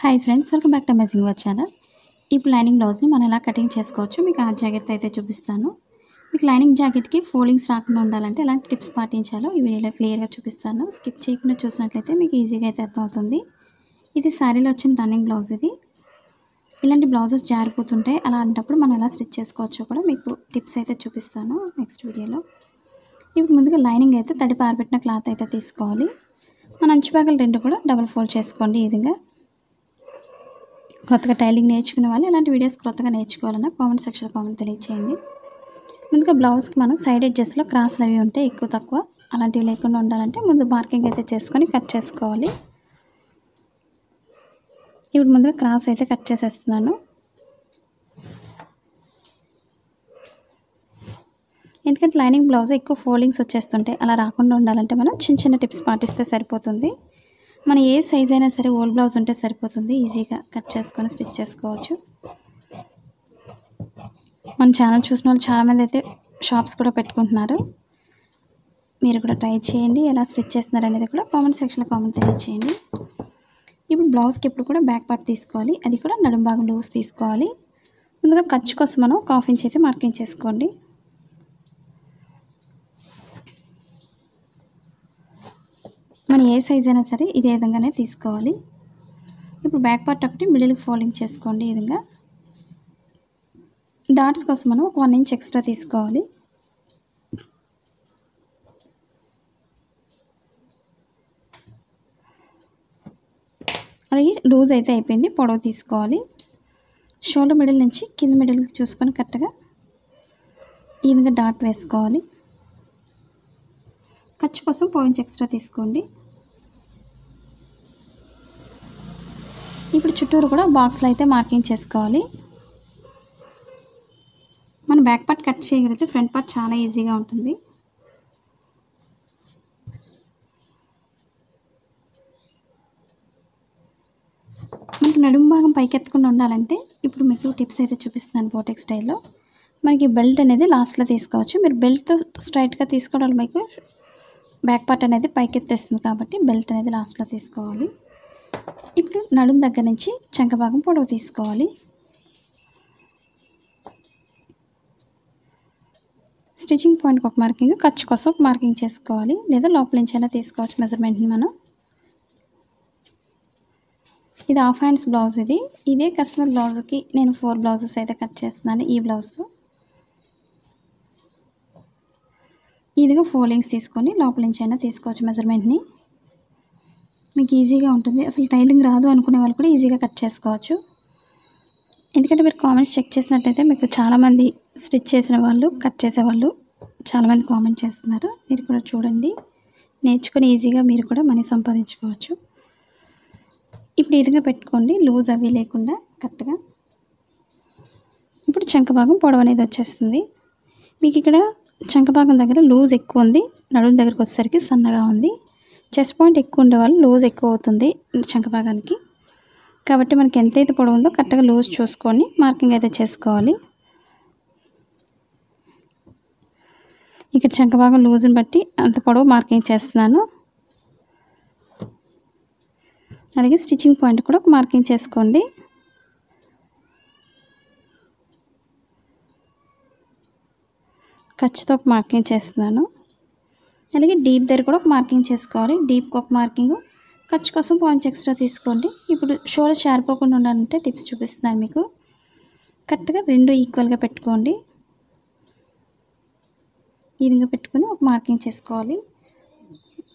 Hi friends welcome back to amazing work channel ఇప్పుడు lining బ్లౌజ్ని మనం ఎలా కటింగ్ చేసుకోవచ్చు? మీకు ఆ జాకెట్ అయితే చూపిస్తాను. మీకు లైనింగ్ జాకెట్కి ఫోల్డింగ్స్ రాకుండా ఉండాలంటే ఎలాంటి టిప్స్ పాటించాలో ఈ వీడియోలో క్లియర్గా చూపిస్తాను. స్కిప్ చేయకుండా చూసినట్లయితే మీకు ఈజీగా అయితే అర్థమవుతుంది. ఇది శారీలో వచ్చిన రన్నింగ్ బ్లౌజ్ ఇది. ఇలాంటి బ్లౌజెస్ జారిపోతుంటాయి అలాంటప్పుడు మనం ఎలా స్టిచ్ చేసుకోవచ్చో కూడా మీకు టిప్స్ అయితే చూపిస్తాను నెక్స్ట్ వీడియోలో. ఇప్పుడు ముందుగా లైనింగ్ అయితే తడి పారబెట్టిన క్లాత్ అయితే తీసుకోవాలి. మన అంచు రెండు కూడా డబల్ ఫోల్డ్ చేసుకోండి ఈ విధంగా. కొత్తగా టైలింగ్ నేర్చుకునే వాళ్ళు ఇలాంటి వీడియోస్ కొత్తగా నేర్చుకోవాలన్నా కామెంట్ సెక్షన్లో కామెంట్ తెలియచేయండి. ముందుగా బ్లౌజ్కి మనం సైడ్ ఎడ్జెస్లో క్రాస్లు అవి ఉంటాయి ఎక్కువ తక్కువ అలాంటివి లేకుండా ఉండాలంటే ముందు మార్కింగ్ అయితే చేసుకొని కట్ చేసుకోవాలి. ఇప్పుడు ముందుగా క్రాస్ అయితే కట్ చేసేస్తున్నాను. ఎందుకంటే లైనింగ్ బ్లౌజ్ ఎక్కువ ఫోల్డింగ్స్ వచ్చేస్తుంటాయి అలా రాకుండా ఉండాలంటే మనం చిన్న చిన్న టిప్స్ పాటిస్తే సరిపోతుంది. మన ఏ సైజ్ అయినా సరే ఓల్డ్ బ్లౌజ్ ఉంటే సరిపోతుంది. ఈజీగా కట్ చేసుకొని స్టిచ్ చేసుకోవచ్చు. మన ఛానల్ చూసిన వాళ్ళు చాలామంది అయితే షాప్స్ కూడా పెట్టుకుంటున్నారు. మీరు కూడా ట్రై చేయండి. ఎలా స్టిచ్ చేస్తున్నారు అనేది కూడా కామెంట్ సెక్షన్లో కామెంట్ తెలియచేయండి. ఇప్పుడు బ్లౌజ్కి ఎప్పుడు కూడా బ్యాక్ పార్ట్ తీసుకోవాలి. అది కూడా నడుంబాగు లూజ్ తీసుకోవాలి. ముందుగా ఖర్చు కోసం మనం ఒక ఇంచ్ అయితే మార్కింగ్ చేసుకోండి. మనం ఏ సైజ్ అయినా సరే ఇదే విధంగానే తీసుకోవాలి. ఇప్పుడు బ్యాక్ పార్ట్ ఒకటి మిడిల్కి ఫోల్డింగ్ చేసుకోండి ఈ విధంగా. డాట్స్ కోసం మనం ఒక వన్ ఇంచ్ ఎక్స్ట్రా తీసుకోవాలి. అలాగే లూజ్ అయితే అయిపోయింది పొడవు తీసుకోవాలి. షోల్డర్ మిడిల్ నుంచి కింద మిడిల్కి చూసుకొని కరెక్ట్గా ఈ విధంగా డాట్ వేసుకోవాలి. ఖర్చు కోసం పాయింట్స్ ఎక్స్ట్రా తీసుకోండి. ఇప్పుడు చుట్టూరు కూడా బాక్స్లో అయితే మార్కింగ్ చేసుకోవాలి. మనం బ్యాక్ పార్ట్ కట్ చేయగలిగితే ఫ్రంట్ పార్ట్ చాలా ఈజీగా ఉంటుంది. మనకి నడుము భాగం పైకెత్తకుండా ఉండాలంటే ఇప్పుడు మీకు టిప్స్ అయితే చూపిస్తున్నాను బోటెక్ స్టైల్లో మనకి బెల్ట్ అనేది లాస్ట్లో తీసుకోవచ్చు. మీరు బెల్ట్తో స్ట్రైట్గా తీసుకోవడం మీకు బ్యాక్ పార్ట్ అనేది పైకెత్తేస్తుంది కాబట్టి బెల్ట్ అనేది లాస్ట్లో తీసుకోవాలి. నడుం దగ్గర నుంచి చంకభాగం పొడవు తీసుకోవాలి. స్టిచ్చింగ్ పాయింట్కి ఒక మార్కింగ్ ఖర్చు కోసం ఒక మార్కింగ్ చేసుకోవాలి. లేదా లోపల నుంచి అయినా తీసుకోవచ్చు మెజర్మెంట్ని మనం. ఇది హాఫ్ హ్యాండ్స్ బ్లౌజ్ ఇది. ఇదే కస్టమర్ బ్లౌజ్కి నేను ఫోర్ బ్లౌజెస్ అయితే కట్ చేస్తున్నాను ఈ బ్లౌజ్తో ఇదిగా ఫోల్డింగ్స్ తీసుకొని లోపల నుంచి అయినా తీసుకోవచ్చు మెజర్మెంట్ని మీకు ఈజీగా ఉంటుంది. అసలు టైలింగ్ రాదు అనుకునే వాళ్ళు కూడా ఈజీగా కట్ చేసుకోవచ్చు. ఎందుకంటే మీరు కామెంట్స్ చెక్ చేసినట్టయితే మీకు చాలామంది స్టిచ్ చేసిన వాళ్ళు కట్ చేసేవాళ్ళు చాలామంది కామెంట్ చేస్తున్నారు. మీరు కూడా చూడండి. నేర్చుకొని ఈజీగా మీరు కూడా మనీ సంపాదించుకోవచ్చు. ఇప్పుడు ఇదిగా పెట్టుకోండి. లూజ్ అవి లేకుండా కరెక్ట్గా. ఇప్పుడు చంక భాగం పొడవు అనేది వచ్చేస్తుంది. మీకు ఇక్కడ చంక భాగం దగ్గర లూజ్ ఎక్కువ ఉంది. నడుము దగ్గరకు వచ్చేసరికి సన్నగా ఉంది. చెస్ట్ పాయింట్ ఎక్కువ ఉండే వాళ్ళు లూజ్ ఎక్కువ అవుతుంది చంకభాగానికి. కాబట్టి మనకి ఎంతైతే పొడవు ఉందో కరెక్ట్గా లూజ్ చూసుకొని మార్కింగ్ అయితే చేసుకోవాలి. ఇక్కడ చంకభాగం లూజ్ని బట్టి అంత పొడవు మార్కింగ్ చేస్తున్నాను. అలాగే స్టిచ్చింగ్ పాయింట్ కూడా ఒక మార్కింగ్ చేసుకోండి. ఖర్చుతో ఒక మార్కింగ్ చేస్తున్నాను. అలాగే డీప్ దగ్గర కూడా ఒక మార్కింగ్ చేసుకోవాలి. డీప్కి ఒక మార్కింగ్. ఖర్చు కోసం పాయింట్స్ ఎక్స్ట్రా తీసుకోండి. ఇప్పుడు షోల్డర్ షారిపోకుండా ఉండాలంటే టిప్స్ చూపిస్తున్నాను మీకు. కరెక్ట్గా రెండు ఈక్వల్గా పెట్టుకోండి. ఈ విధంగా పెట్టుకొని ఒక మార్కింగ్ చేసుకోవాలి.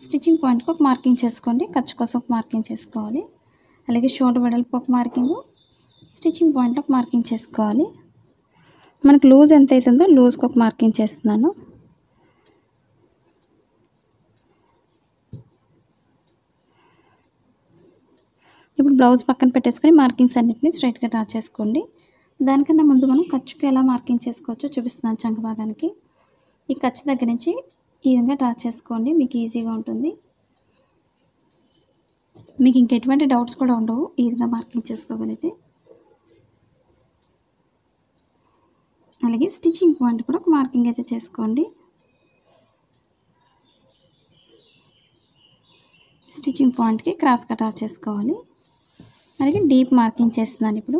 స్టిచ్చింగ్ పాయింట్కి ఒక మార్కింగ్ చేసుకోండి. ఖర్చు కోసం ఒక మార్కింగ్ చేసుకోవాలి. అలాగే షోల్డర్ వెడల్పు ఒక మార్కింగ్. స్టిచ్చింగ్ పాయింట్లో ఒక మార్కింగ్ చేసుకోవాలి. మనకు లూజ్ ఎంత అవుతుందో లూజ్కి ఒక మార్కింగ్ చేస్తున్నాను. ఇప్పుడు బ్లౌజ్ పక్కన పెట్టేసుకొని మార్కింగ్స్ అన్నింటినీ స్ట్రైట్గా డ్రా చేసుకోండి. దానికన్నా ముందు మనం ఖర్చుకి ఎలా మార్కింగ్ చేసుకోవచ్చో చూపిస్తున్నాను చంక భాగానికి ఈ ఖర్చు దగ్గర నుంచి ఈ విధంగా డ్రా చేసుకోండి మీకు ఈజీగా ఉంటుంది. మీకు ఇంకెటువంటి డౌట్స్ కూడా ఉండవు ఈ విధంగా మార్కింగ్ చేసుకోగలిగితే. అలాగే స్టిచ్చింగ్ పాయింట్ కూడా ఒక మార్కింగ్ అయితే చేసుకోండి. స్టిచ్చింగ్ పాయింట్కి క్రాస్ కట్ చేసుకోవాలి. అలాగే డీప్ మార్కింగ్ చేస్తున్నాను ఇప్పుడు.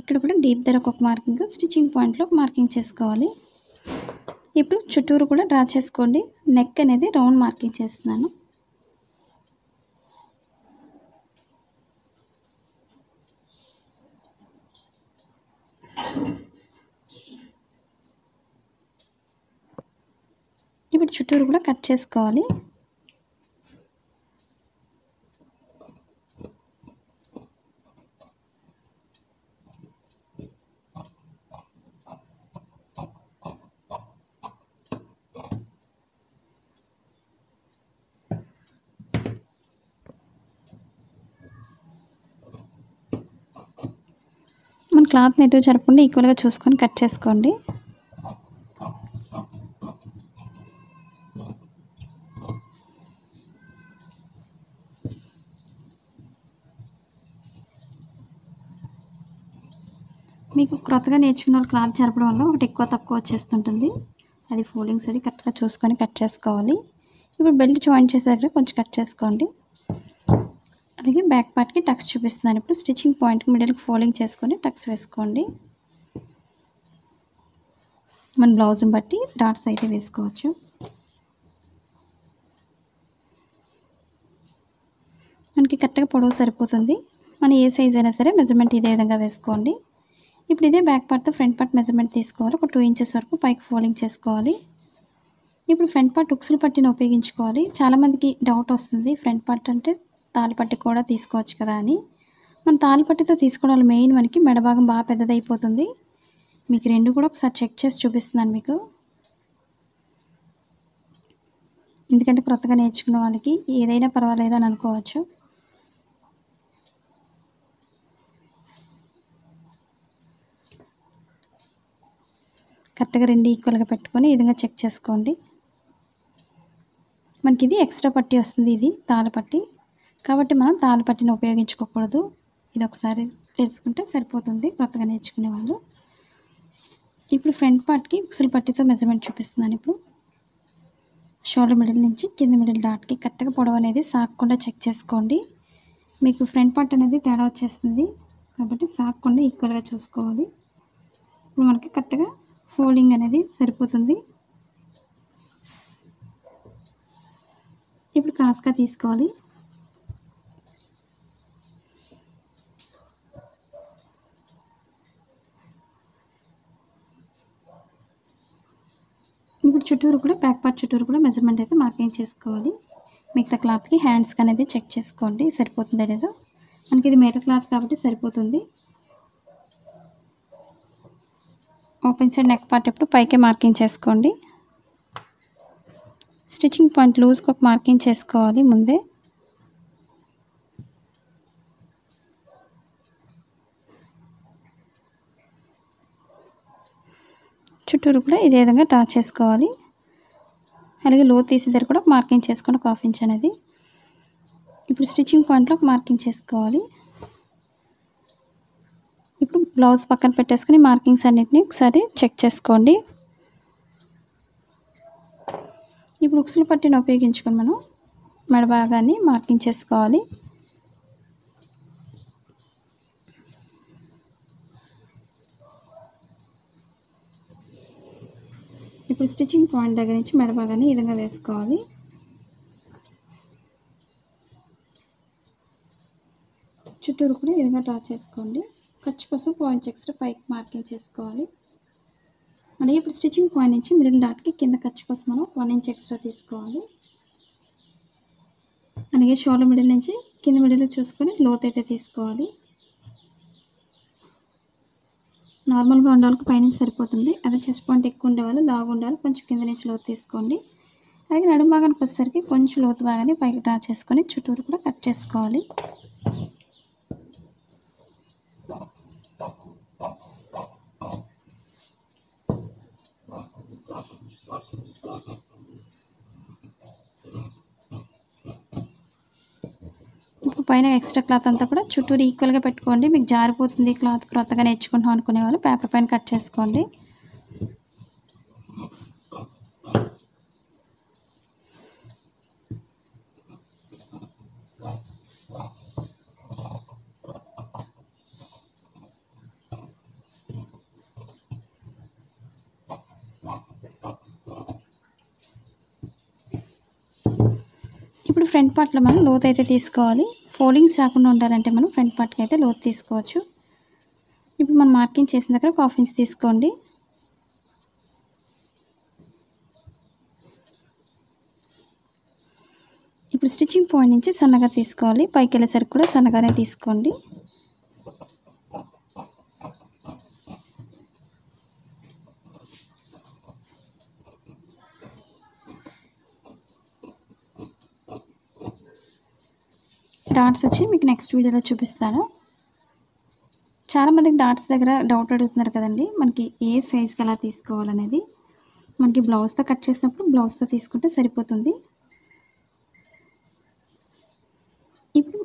ఇక్కడ కూడా డీప్ దగ్గర ఒక మార్కింగ్ స్టిచ్చింగ్ పాయింట్లో ఒక మార్కింగ్ చేసుకోవాలి. ఇప్పుడు చుట్టూరు కూడా డ్రా చేసుకోండి. నెక్ అనేది రౌండ్ మార్కింగ్ చేస్తున్నాను ఇప్పుడు చుట్టూరు కూడా కట్ చేసుకోవాలి. క్లాత్ని ఎటు జరపకుండా ఈక్వల్గా చూసుకొని కట్ చేసుకోండి మీకు క్రొత్తగా నేర్చుకున్న వాళ్ళు క్లాత్ జరపడం వల్ల ఒకటి ఎక్కువ తక్కువ వచ్చేస్తుంటుంది. అది ఫోల్డింగ్స్ అది కరెక్ట్గా చూసుకొని కట్ చేసుకోవాలి. ఇప్పుడు బెల్ట్ జాయిన్ చేసే దగ్గర కొంచెం కట్ చేసుకోండి. అలాగే బ్యాక్ పార్ట్కి టక్స్ చూపిస్తున్నాను. ఇప్పుడు స్టిచ్చింగ్ పాయింట్కి మిడిల్కి ఫోల్డింగ్ చేసుకొని టక్స్ వేసుకోండి. మన బ్లౌజ్ని బట్టి డాట్స్ అయితే వేసుకోవచ్చు. మనకి కరెక్ట్గా పొడవు సరిపోతుంది. మన ఏ సైజ్ అయినా సరే మెజర్మెంట్ ఇదే విధంగా వేసుకోండి. ఇప్పుడు ఇదే బ్యాక్ పార్ట్తో ఫ్రంట్ పార్ట్ మెజర్మెంట్ తీసుకోవాలి. ఒక టూ ఇంచెస్ వరకు పైకి ఫోల్డింగ్ చేసుకోవాలి. ఇప్పుడు ఫ్రంట్ పార్ట్ ఉక్సులు పట్టిని ఉపయోగించుకోవాలి. చాలామందికి డౌట్ వస్తుంది. ఫ్రంట్ పార్ట్ అంటే తాలిపట్టి కూడా తీసుకోవచ్చు కదా అని. మన తాలిపట్టితో తీసుకోవడం వల్ల మెయిన్ మనకి మెడభాగం బాగా పెద్దదైపోతుంది. మీకు రెండు కూడా ఒకసారి చెక్ చేసి చూపిస్తున్నాను మీకు. ఎందుకంటే క్రొత్తగా నేర్చుకున్న వాళ్ళకి ఏదైనా పర్వాలేదు అని అనుకోవచ్చు. కరెక్ట్గా రెండు ఈక్వల్గా పెట్టుకొని ఈ విధంగా చెక్ చేసుకోండి. మనకి ఇది ఎక్స్ట్రా పట్టి వస్తుంది ఇది తాళపట్టి కాబట్టి మనం తాళపట్టిని ఉపయోగించుకోకూడదు. ఇది ఒకసారి తెలుసుకుంటే సరిపోతుంది కొత్తగా నేర్చుకునే వాళ్ళు. ఇప్పుడు ఫ్రంట్ పార్ట్కి ఉక్సులు పట్టితో మెజర్మెంట్ చూపిస్తున్నాను ఇప్పుడు. షోల్డర్ మిడిల్ నుంచి కింద మిడిల్ డాట్కి కరెక్ట్గా పొడవు అనేది సాగకుండా చెక్ చేసుకోండి. మీకు ఫ్రంట్ పార్ట్ అనేది తేడా వచ్చేస్తుంది. కాబట్టి సాగకుండా ఈక్వల్గా చూసుకోవాలి. ఇప్పుడు మనకి కరెక్ట్గా ఫోల్డింగ్ అనేది సరిపోతుంది. ఇప్పుడు కాస్గా తీసుకోవాలి. ఇప్పుడు చుట్టూరు కూడా బ్యాక్ పార్ట్ చుట్టూరు కూడా మెజర్మెంట్ అయితే మార్కింగ్ చేసుకోవాలి. మిగతా క్లాత్కి హ్యాండ్స్కి అనేది చెక్ చేసుకోండి సరిపోతుందా లేదో? మనకి ఇది మీటర్ క్లాత్ కాబట్టి సరిపోతుంది. ఓపెన్ సైడ్ నెక్ పార్ట్ ఎప్పుడు పైకే మార్కింగ్ చేసుకోండి. స్టిచ్చింగ్ పాయింట్ లూజ్కి ఒక మార్కింగ్ చేసుకోవాలి ముందే. చుట్టూరు కూడా ఇదే విధంగా డ్రా చేసుకోవాలి. అలాగే లో తీసే దగ్గర కూడా మార్కింగ్ చేసుకోండి ఒక హాఫ్ ఇంచ్ అనేది. ఇప్పుడు స్టిచ్చింగ్ పాయింట్లో ఒక మార్కింగ్ చేసుకోవాలి. బ్లౌజ్ పక్కన పెట్టేసుకుని మార్కింగ్స్ అన్నిటిని ఒకసారి చెక్ చేసుకోండి. ఇప్పుడు ఉక్సులు పట్టిని ఉపయోగించుకొని మనం మెడ భాగాన్ని మార్కింగ్ చేసుకోవాలి. ఇప్పుడు స్టిచ్చింగ్ పాయింట్ దగ్గర నుంచి మెడ భాగాన్ని ఈ విధంగా వేసుకోవాలి. చుట్టూరు కూడా ఈ విధంగా డ్రా చేసుకోండి. ఖర్చు కోసం పాయింట్స్ ఎక్స్ట్రా పైకి మార్కింగ్ చేసుకోవాలి. అలాగే ఇప్పుడు స్టిచ్చింగ్ పాయింట్ నుంచి మిడిల్ డాట్కి కింద ఖర్చు కోసం మనం వన్ ఇంచ్ ఎక్స్ట్రా తీసుకోవాలి. అలాగే షోల్డర్ మిడిల్ నుంచి కింద మిడిల్ చూసుకొని లోత్ అయితే తీసుకోవాలి. నార్మల్గా ఉండే పైనుంచి సరిపోతుంది. అదే చెస్ట్ పాయింట్ ఎక్కువ ఉండేవాళ్ళు లావు ఉండాలి కొంచెం కింద నుంచి లోతు తీసుకోండి. అలాగే నడుము భాగానికి వచ్చేసరికి కొంచెం లోతు భాగాన్ని పైకి డ్రా చేసుకొని చుట్టూరు కూడా కట్ చేసుకోవాలి. పైన ఎక్స్ట్రా క్లాత్ అంతా కూడా చుట్టూరు ఈక్వల్గా పెట్టుకోండి. మీకు జారిపోతుంది క్లాత్ క్రొత్తగా నేర్చుకుంటాం అనుకునే వాళ్ళు పేపర్ పైన కట్ చేసుకోండి. ఇప్పుడు ఫ్రంట్ పార్ట్లో మనం లోతు అయితే తీసుకోవాలి. ఫోల్డింగ్స్ రాకుండా ఉండాలంటే మనం ఫ్రంట్ పార్ట్కి అయితే లోతు తీసుకోవచ్చు. ఇప్పుడు మనం మార్కింగ్ చేసిన దగ్గర ఒక హాఫ్ ఇంచ్ తీసుకోండి. ఇప్పుడు స్టిచ్చింగ్ పాయింట్ నుంచి సన్నగా తీసుకోవాలి. పైకి వెళ్ళేసరికి కూడా సన్నగానే తీసుకోండి. డాట్స్ వచ్చి మీకు నెక్స్ట్ వీడియోలో చూపిస్తాను. చాలామందికి డాట్స్ దగ్గర డౌట్ అడుగుతున్నారు కదండి మనకి ఏ సైజ్కి ఎలా తీసుకోవాలనేది. మనకి బ్లౌజ్తో కట్ చేసినప్పుడు బ్లౌజ్తో తీసుకుంటే సరిపోతుంది. ఇప్పుడు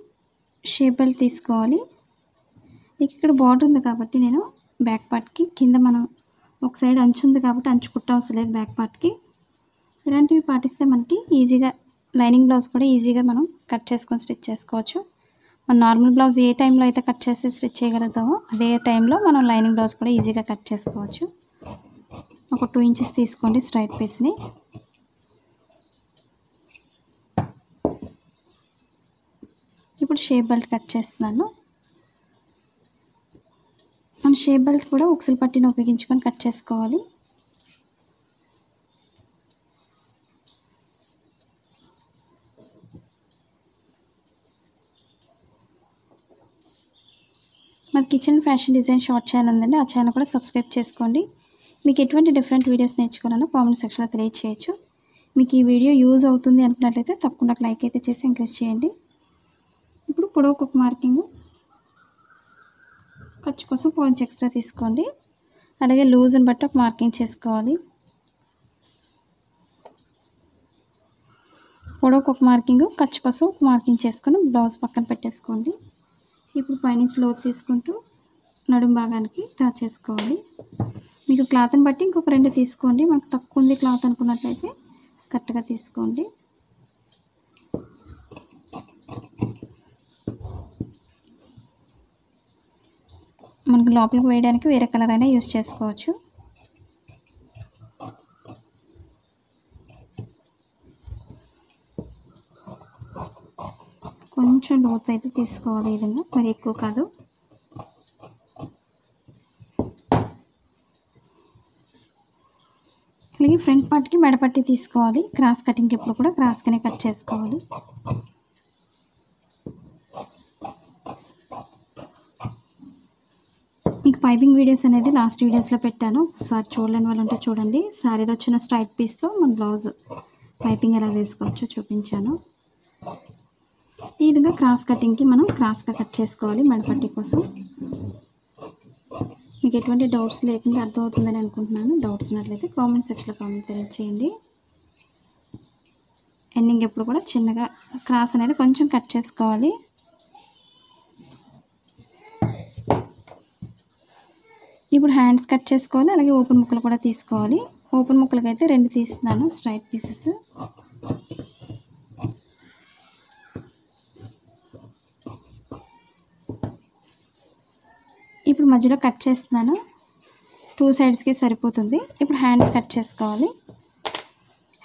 షేప్ బెల్ట్ తీసుకోవాలి. ఇక్కడ బార్డర్ ఉంది కాబట్టి నేను బ్యాక్ పార్ట్కి కింద మనం ఒక సైడ్ అంచు ఉంది కాబట్టి అంచు కుట్ట అవసరం లేదు బ్యాక్ పార్ట్కి ఇలాంటివి పాటిస్తే మనకి ఈజీగా లైనింగ్ బ్లౌజ్ కూడా ఈజీగా మనం కట్ చేసుకొని స్టిచ్ చేసుకోవచ్చు. మన నార్మల్ బ్లౌజ్ ఏ టైంలో అయితే కట్ చేసి స్టిచ్ చేయగలుగుతామో అదే టైంలో మనం లైనింగ్ బ్లౌజ్ కూడా ఈజీగా కట్ చేసుకోవచ్చు. ఒక టూ ఇంచెస్ తీసుకోండి స్ట్రైట్ పీస్ని ఇప్పుడు షేప్ బెల్ట్ కట్ చేస్తున్నాను. మన షేప్ బెల్ట్ కూడా ఉక్సులు పట్టిని ఉపయోగించుకొని కట్ చేసుకోవాలి. Kitchen fashion design short channel ఉందండి. ఆ ఛానల్ కూడా సబ్స్క్రైబ్ చేసుకోండి. మీకు ఎటువంటి డిఫరెంట్ వీడియోస్ నేర్చుకోవాలన్నా కామెంట్ సెక్షన్లో తెలియచేయచ్చు. మీకు ఈ వీడియో యూజ్ అవుతుంది అనుకున్నట్లయితే తప్పకుండా లైక్ అయితే చేసి ఎంకరేజ్ చేయండి. ఇప్పుడు పొడవు ఒక మార్కింగ్. ఖర్చు కోసం పాయింట్స్ ఎక్స్ట్రా తీసుకోండి. అలాగే లూజ్ని బట్టి ఒక మార్కింగ్ చేసుకోవాలి. పొడవుకు ఒక మార్కింగ్ ఖర్చు కోసం ఒక మార్కింగ్ చేసుకొని బ్లౌజ్ పక్కన పెట్టేసుకోండి. ఇప్పుడు పైనుంచి లోతు తీసుకుంటూ నడుం భాగానికి డ్రా చేసుకోవాలి. మీకు క్లాత్ని బట్టి ఇంకొక రెండు తీసుకోండి. మనకు తక్కువ ఉంది క్లాత్ అనుకున్నట్లయితే కరెక్ట్గా తీసుకోండి. మనకు లోపలికి వేయడానికి వేరే కలర్ అయినా యూస్ చేసుకోవచ్చు. కొంచెం లోతు అయితే తీసుకోవాలి ఈ విధంగా మరి ఎక్కువ కాదు. అలాగే ఫ్రంట్ పార్ట్కి మెడపట్టి తీసుకోవాలి. క్రాస్ కటింగ్ ఎప్పుడు కూడా క్రాస్గానే కట్ చేసుకోవాలి. మీకు పైపింగ్ వీడియోస్ అనేది లాస్ట్ వీడియోస్లో పెట్టాను. ఒకసారి చూడలేని వాళ్ళు ఉంటే చూడండి. శారీలో వచ్చిన స్ట్రైట్ పీస్తో మన బ్లౌజ్ పైపింగ్ ఎలా వేసుకోవచ్చో చూపించాను. ఈ విధంగా క్రాస్ కటింగ్కి మనం క్రాస్గా కట్ చేసుకోవాలి మెడపట్టి కోసం. మీకు ఎటువంటి డౌట్స్ లేకుండా అర్థమవుతుందని అనుకుంటున్నాను. డౌట్స్ ఉన్నట్లయితే కామెంట్ సెక్షన్లో కామెంట్ తెలియచేయండి. ఎండింగ్ ఎప్పుడు కూడా చిన్నగా క్రాస్ అనేది కొంచెం కట్ చేసుకోవాలి. ఇప్పుడు హ్యాండ్స్ కట్ చేసుకోవాలి అలాగే ఓపెన్ ముక్కలు కూడా తీసుకోవాలి. ఓపెన్ ముక్కలకి అయితే రెండు తీస్తున్నాను స్ట్రైట్ పీసెస్ ఇప్పుడు మధ్యలో కట్ చేస్తున్నాను. టూ సైడ్స్కి సరిపోతుంది. ఇప్పుడు హ్యాండ్స్ కట్ చేసుకోవాలి.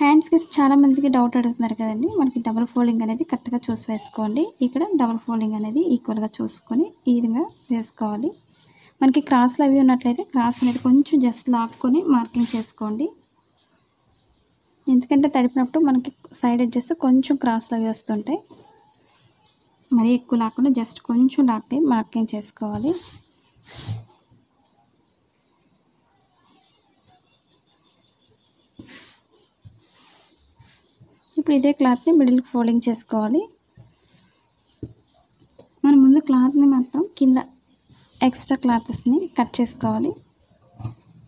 హ్యాండ్స్కి చాలామందికి డౌట్ అడుగుతున్నారు కదండి. మనకి డబుల్ ఫోల్డింగ్ అనేది కరెక్ట్గా చూసి వేసుకోండి. ఇక్కడ డబుల్ ఫోల్డింగ్ అనేది ఈక్వల్గా చూసుకొని ఈ విధంగా వేసుకోవాలి. మనకి క్రాస్లు అవి ఉన్నట్లయితే క్రాస్ అనేది కొంచెం జస్ట్ లాక్కొని మార్కింగ్ చేసుకోండి. ఎందుకంటే తడిపినప్పుడు మనకి సైడ్ ఎడ్జెస్ కొంచెం క్రాస్లు అవి వస్తుంటాయి. మరీ ఎక్కువ లాకుండా జస్ట్ కొంచెం లాక్కి మార్కింగ్ చేసుకోవాలి. ఇప్పుడు ఇదే క్లాత్ని మిడిల్కి ఫోల్డింగ్ చేసుకోవాలి. మనం ముందు క్లాత్ని మాత్రం కింద ఎక్స్ట్రా క్లాత్స్ని కట్ చేసుకోవాలి.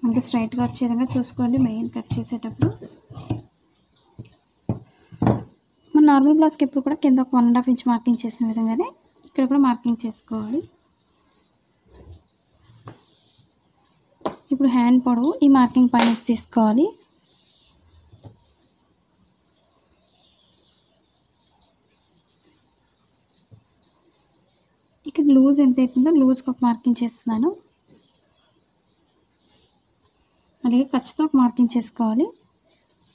మనకి స్ట్రైట్గా వచ్చే విధంగా చూసుకోండి మెయిన్ కట్ చేసేటప్పుడు. మన నార్మల్ బ్లౌజ్కి ఎప్పుడు కూడా కింద ఒక one and half inch marking చేసిన విధంగానే ఇక్కడ కూడా మార్కింగ్ చేసుకోవాలి. ఇప్పుడు హ్యాండ్ పొడవు ఈ మార్కింగ్ పైన తీసుకోవాలి. ఇక్కడ లూజ్ ఎంత అవుతుందో లూజ్కి ఒక మార్కింగ్ చేస్తున్నాను. అలాగే ఖర్చుతో ఒక మార్కింగ్ చేసుకోవాలి.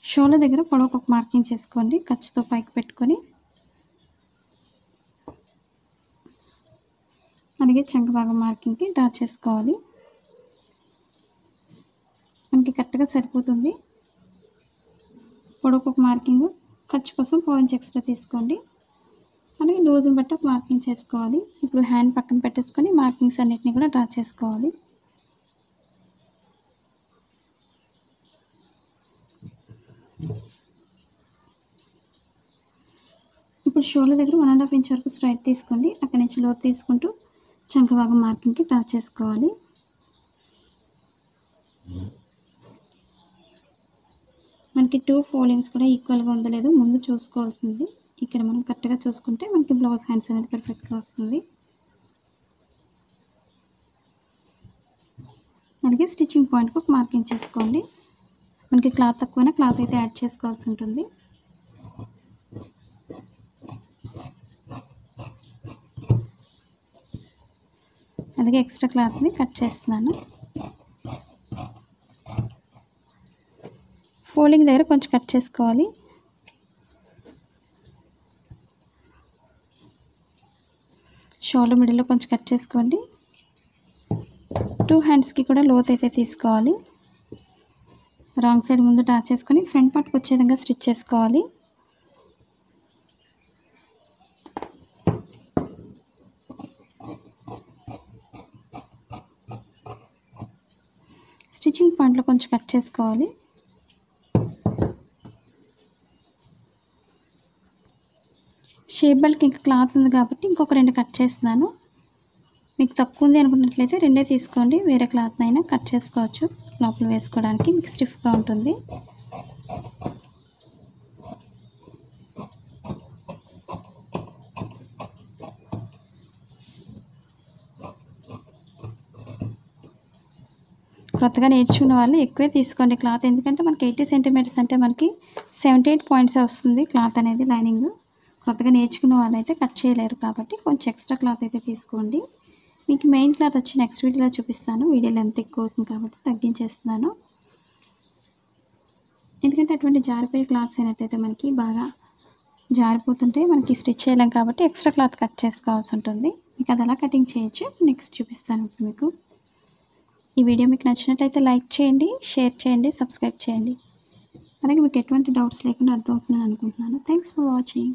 షోల దగ్గర పొడవుకు ఒక మార్కింగ్ చేసుకోండి. ఖర్చుతో పైకి పెట్టుకొని. అలాగే చంక భాగం మార్కింగ్కి డ్రా చేసుకోవాలి. మనకి కరెక్ట్గా సరిపోతుంది. పొడవుకు ఒక మార్కింగ్ ఖర్చు కోసం ఫోర్ ఇంచ్ ఎక్స్ట్రా తీసుకోండి. అలాగే లూజ్ని బట్టి ఒక మార్కింగ్ చేసుకోవాలి. ఇప్పుడు హ్యాండ్ పక్కన పెట్టేసుకొని మార్కింగ్స్ అన్నిటిని కూడా డ్రా చేసుకోవాలి. ఇప్పుడు షోల దగ్గర వన్ అండ్ హాఫ్ ఇంచ్ వరకు స్ట్రైట్ తీసుకోండి. అక్కడి నుంచి లోతు తీసుకుంటూ చంకభాగం మార్కింగ్కి డ్రా చేసుకోవాలి. మనకి టూ ఫోల్డింగ్స్ కూడా ఈక్వల్గా ఉండలేదు. ముందు చూసుకోవాల్సింది. ఇక్కడ మనం కరెక్ట్గా చూసుకుంటే మనకి బ్లౌజ్ హ్యాండ్స్ అనేది పర్ఫెక్ట్గా వస్తుంది. అలాగే స్టిచ్చింగ్ పాయింట్కి ఒక మార్కింగ్ చేసుకోండి. మనకి క్లాత్ తక్కువైనా క్లాత్ అయితే యాడ్ చేసుకోవాల్సి ఉంటుంది. అలాగే ఎక్స్ట్రా క్లాత్ని కట్ చేస్తున్నాను. ఫోల్డింగ్ దగ్గర కొంచెం కట్ చేసుకోవాలి. షోల్డర్ మిడిల్లో కొంచెం కట్ చేసుకోండి. టూ హ్యాండ్స్కి కూడా లోత్ అయితే తీసుకోవాలి. రాంగ్ సైడ్ ముందు టాచ్ చేసుకొని ఫ్రంట్ పార్ట్కి వచ్చే విధంగా స్టిచ్ చేసుకోవాలి. స్టిచ్చింగ్ పాయింట్లో కొంచెం కట్ చేసుకోవాలి. షేప్ బెల్ట్కి ఇంకా క్లాత్ ఉంది కాబట్టి ఇంకొక రెండు కట్ చేస్తున్నాను. మీకు తక్కువ ఉంది అనుకున్నట్లయితే రెండే తీసుకోండి. వేరే క్లాత్ అయినా కట్ చేసుకోవచ్చు. లోపల వేసుకోవడానికి మీకు స్టిఫ్గా ఉంటుంది. కొత్తగా నేర్చుకున్న వాళ్ళు ఎక్కువే తీసుకోండి క్లాత్. ఎందుకంటే మనకి ఎయిటీ సెంటీమీటర్స్ అంటే మనకి సెవెంటీ ఎయిట్ పాయింట్స్ వస్తుంది క్లాత్ అనేది లైనింగ్. కొత్తగా నేర్చుకున్న వాళ్ళైతే కట్ చేయలేరు కాబట్టి కొంచెం ఎక్స్ట్రా క్లాత్ అయితే తీసుకోండి. మీకు మెయిన్ క్లాత్ వచ్చి నెక్స్ట్ వీడియోలో చూపిస్తాను. వీడియో లెంత్ ఎక్కువ అవుతుంది కాబట్టి తగ్గించేస్తున్నాను. ఎందుకంటే అటువంటి జారిపోయే క్లాత్స్ అయినట్టయితే మనకి బాగా జారిపోతుంటే మనకి స్టిచ్ చేయలేం కాబట్టి ఎక్స్ట్రా క్లాత్ కట్ చేసుకోవాల్సి ఉంటుంది. మీకు అది ఎలా కటింగ్ చేయొచ్చు నెక్స్ట్ చూపిస్తాను ఇప్పుడు మీకు. ఈ వీడియో మీకు నచ్చినట్లయితే లైక్ చేయండి షేర్ చేయండి సబ్స్క్రైబ్ చేయండి. అలాగే మీకు ఎటువంటి డౌట్స్ లేకుండా అర్థమవుతుందని అనుకుంటున్నాను. Thanks for watching